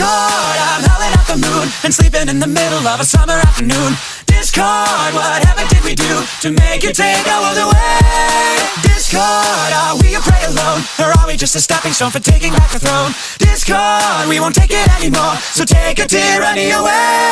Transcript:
Discord, I'm howling at the moon And sleeping in the middle of a summer afternoon Discard, what heaven did we do To make you take our world away Discord, are we a prey alone? Or are we just a stepping stone for taking back the throne? Discard! we won't take it anymore So take a tyranny away